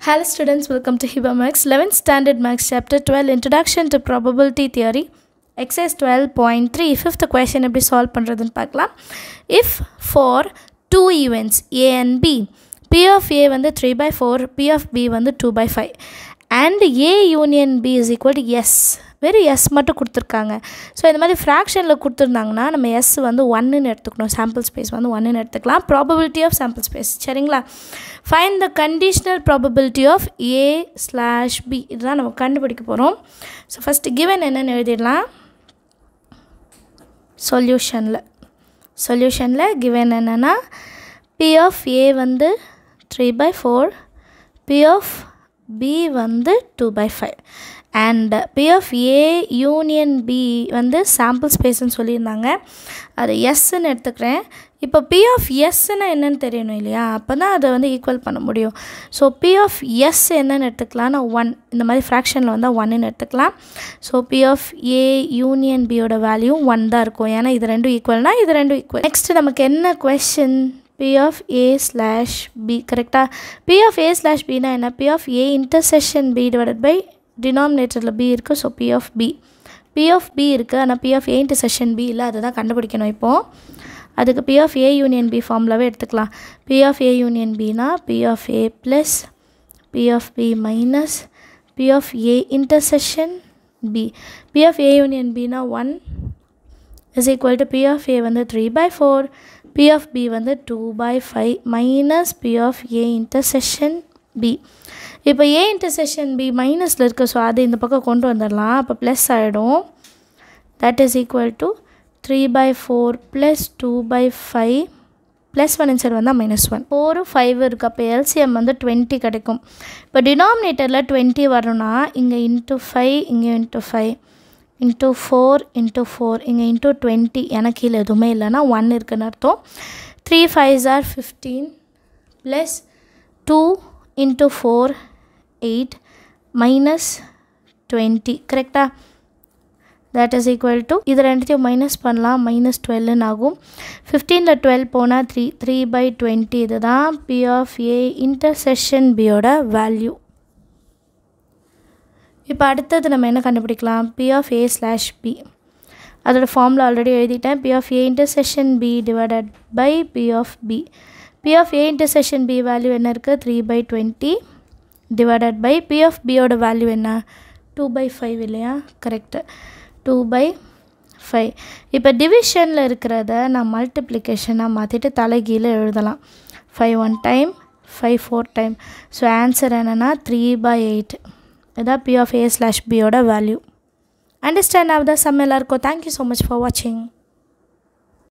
Hello students, welcome to Hiba Max 11th Standard Max Chapter 12 Introduction to Probability Theory Exercise 12.3 Fifth question எப்படி solve பண்ணுறதுன்னு பார்க்கலாம் if for two events A and B P of A வந்து three by four P of B வந்து two by five and A union B is equal to S வெறும் S மட்டும் கொடுத்துருக்காங்க. So இந்த மாதிரி ஃப்ராக்ஷனில் கொடுத்துருந்தாங்கன்னா நம்ம எஸ் வந்து ஒன்றுன்னு எடுத்துக்கணும். சாம்பிள் ஸ்பேஸ் வந்து ஒன்றுன்னு எடுத்துக்கலாம். ப்ராபபிலிட்டி ஆஃப் சாம்பிள் ஸ்பேஸ் சரிங்களா? Find the conditional probability of A slash B இதுதான் நம்ம கண்டுபிடிக்க போகிறோம் ஸோ ஃபஸ்ட்டு கிவன் என்னென்னு எழுதிடலாம். சொல்யூஷனில் சொல்யூஷனில் கிவன் என்னென்னா பி ஆஃப் ஏ வந்து three by four P of B வந்து two by five and P of A union B வந்து சாம்பிள் ஸ்பேஸ்ன்னு சொல்லியிருந்தாங்க. அது எஸ்ன்னு எடுத்துக்கிறேன். இப்போ பி ஆஃப் எஸ்ன்னு என்னன்னு தெரியணும் இல்லையா? அப்போ தான் அதை வந்து ஈக்குவல் பண்ண முடியும். ஸோ பி ஆஃப் எஸ் என்னன்னு எடுத்துக்கலாம்னா ஒன் இந்த மாதிரி ஃப்ராக்ஷனில் வந்தால் ஒன்னுன்னு எடுத்துக்கலாம். So P of A union பியோட வேல்யூ ஒன் தான் இருக்கும். ஏன்னா இது ரெண்டும் ஈக்குவல்னால் இது ரெண்டும் ஈக்குவல் நெக்ஸ்ட் நமக்கு என்ன question P of A slash B கரெக்டாக பி ஆஃப் ஏ ஸ்லாஷ் பினா என்ன P of A intersection B divided by டினாமினேட்டரில் பி இருக்குது so P of B P of B இருக்குது ஆனால் P of A intersection B இல்லை அதை தான் கண்டுபிடிக்கணும் இப்போது அதுக்கு P of A union B ஃபார்முலாவே எடுத்துக்கலாம் P of A union Bina P of A plus P of B minus P of A intersection B P of A union Bina one is equal to P of A வந்து three by four P of B வந்து two by five minus P of A intersection B இப்போ A intersection B மைனஸில் இருக்க so அது இந்த பக்கம் கொண்டு வந்துடலாம். அப்போ ப்ளஸ் ஆகிடும் that is equal to three by four plus two by five plus one inside வந்தால் மைனஸ் ஒன் ஃபோரு ஃபைவ் இருக்குது அப்போ எல்சிஎம் வந்து டுவெண்ட்டி கிடைக்கும். இப்போ டினாமினேட்டரில் டுவெண்ட்டி வரணும்னா இங்கே இன்ட்டு ஃபைவ் இங்கே into five into four into four இங்கே இன்ட்டு டுவெண்ட்டி எனக்கு கீழே எதுவுமே இல்லைன்னா ஒன் இருக்குன்னு அர்த்தம். Three five are fifteen plus two into four eight minus twenty கரெக்டாக தட் இஸ் ஈக்குவல் டு இது ரெண்டுத்தையும் மைனஸ் பண்ணலாம் மைனஸ் டுவெல்னு ஆகும். ஃபிஃப்டீனில் டுவெல் போனால் த்ரீ த்ரீ பை டுவெண்ட்டி இதுதான் பி ஆஃப் ஏ இன்டர்செஷன் பியோட வேல்யூ இப்போ அடுத்தது நம்ம என்ன கண்டுபிடிக்கலாம்? P of A slash B அதோட ஃபார்மில் ஆல்ரெடி எழுதிட்டேன். P of A intersection B divided by P of B P of A intersection B value என்ன இருக்குது three by twenty divided by P of பியோட வேல்யூ என்ன? டூ பை ஃபைவ் இல்லையா? Correct two by five இப்போ டிவிஷனில் இருக்கிறத நான் மல்டிப்ளிகேஷனாக மாற்றிட்டு தலைகீழே எழுதலாம். Five one time five four time so answer என்னென்னா த்ரீ பை எயிட் இதான் பி ஆஃப் ஏ ஸ்லாஷ் பியோட வேல்யூ அண்டர்ஸ்டாண்ட் ஆகுதா சம் எல்லாருக்கும் thank you so much for வாட்சிங்